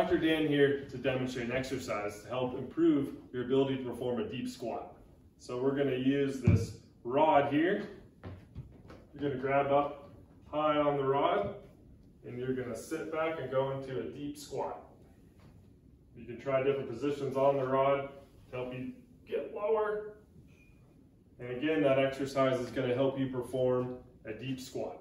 Dr. Dan here to demonstrate an exercise to help improve your ability to perform a deep squat. So we're gonna use this rod here. You're gonna grab up high on the rod and you're gonna sit back and go into a deep squat. You can try different positions on the rod to help you get lower. And again, that exercise is gonna help you perform a deep squat.